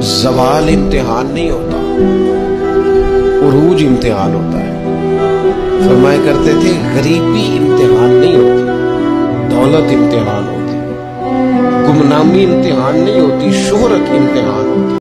जवाल इम्तिहान नहीं होता। उरूज इम्तिहान होता है। फरमाया करते थे, गरीबी इम्तिहान नहीं होती, दौलत इम्तिहान होती, गुमनामी इम्तिहान नहीं होती, शोहरत इम्तिहान